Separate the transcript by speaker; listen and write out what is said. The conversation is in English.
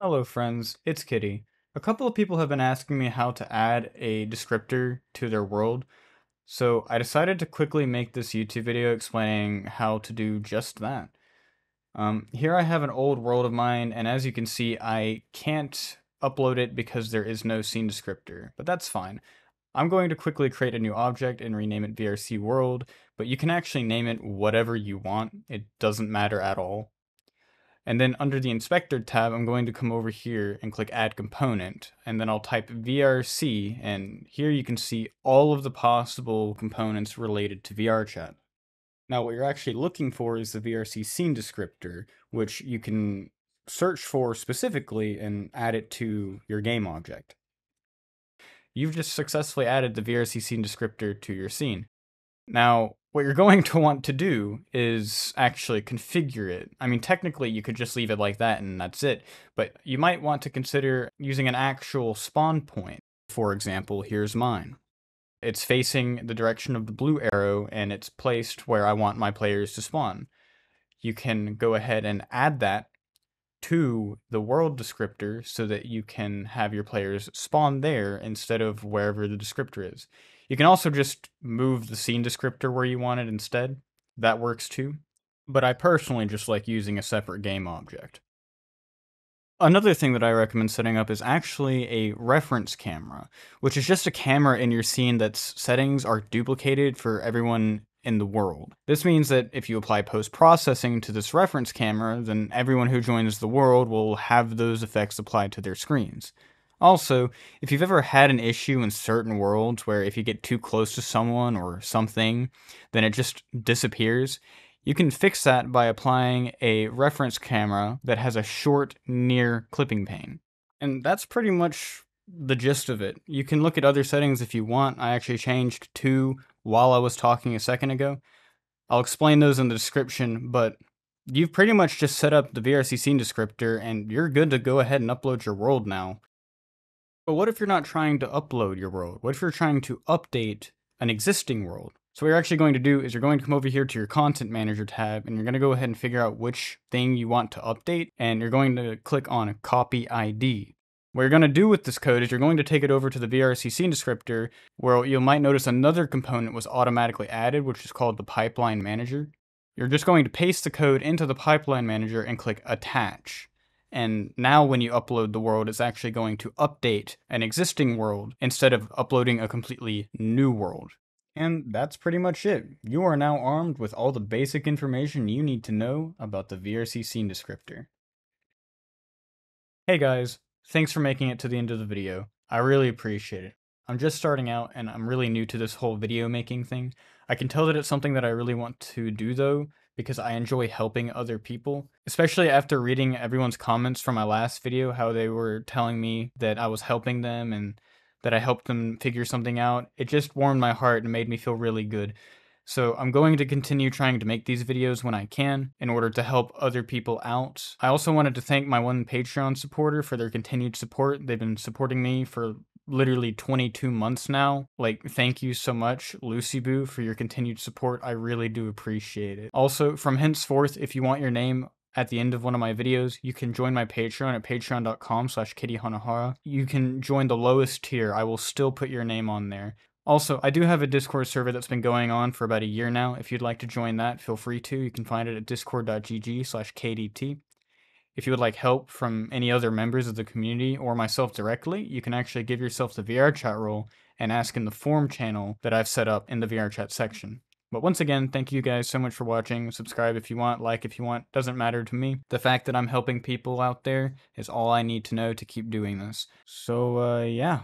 Speaker 1: Hello friends, it's Kitty. A couple of people have been asking me how to add a descriptor to their world, so I decided to quickly make this YouTube video explaining how to do just that. Um, here I have an old world of mine, and as you can see, I can't upload it because there is no scene descriptor, but that's fine. I'm going to quickly create a new object and rename it VRC world, but you can actually name it whatever you want. It doesn't matter at all. And then under the inspector tab, I'm going to come over here and click add component. And then I'll type VRC and here you can see all of the possible components related to VRChat. Now what you're actually looking for is the VRC scene descriptor, which you can search for specifically and add it to your game object. You've just successfully added the VRC scene descriptor to your scene. Now, what you're going to want to do is actually configure it. I mean, technically, you could just leave it like that and that's it, but you might want to consider using an actual spawn point. For example, here's mine. It's facing the direction of the blue arrow and it's placed where I want my players to spawn. You can go ahead and add that to the world descriptor so that you can have your players spawn there instead of wherever the descriptor is. You can also just move the scene descriptor where you want it instead. That works too. But I personally just like using a separate game object. Another thing that I recommend setting up is actually a reference camera, which is just a camera in your scene that's settings are duplicated for everyone in the world. This means that if you apply post-processing to this reference camera, then everyone who joins the world will have those effects applied to their screens. Also, if you've ever had an issue in certain worlds where if you get too close to someone or something, then it just disappears, you can fix that by applying a reference camera that has a short near clipping pane. And that's pretty much the gist of it. You can look at other settings if you want. I actually changed two while I was talking a second ago. I'll explain those in the description, but you've pretty much just set up the VRC scene descriptor and you're good to go ahead and upload your world now. But what if you're not trying to upload your world? What if you're trying to update an existing world? So what you're actually going to do is you're going to come over here to your content manager tab and you're going to go ahead and figure out which thing you want to update and you're going to click on copy ID. What you're going to do with this code is you're going to take it over to the VRC scene descriptor where you might notice another component was automatically added, which is called the pipeline manager. You're just going to paste the code into the pipeline manager and click attach. And now when you upload the world, it's actually going to update an existing world instead of uploading a completely new world. And that's pretty much it. You are now armed with all the basic information you need to know about the VRC scene descriptor. Hey guys, Thanks for making it to the end of the video. I really appreciate it. I'm just starting out and I'm really new to this whole video making thing. I can tell that it's something that I really want to do though, because I enjoy helping other people, especially after reading everyone's comments from my last video, how they were telling me that I was helping them and that I helped them figure something out. It just warmed my heart and made me feel really good. So I'm going to continue trying to make these videos when I can in order to help other people out. I also wanted to thank my one Patreon supporter for their continued support. They've been supporting me for literally 22 months now. Like, thank you so much, Lucy Boo, for your continued support. I really do appreciate it. Also, from henceforth, if you want your name at the end of one of my videos, you can join my Patreon at patreon.com slash kittyhanahara. You can join the lowest tier. I will still put your name on there. Also, I do have a Discord server that's been going on for about a year now. If you'd like to join that, feel free to. You can find it at discord.gg slash kdt. If you would like help from any other members of the community or myself directly, you can actually give yourself the VRChat role and ask in the forum channel that I've set up in the VRChat section. But once again, thank you guys so much for watching. Subscribe if you want, like if you want, doesn't matter to me. The fact that I'm helping people out there is all I need to know to keep doing this. So, uh, yeah.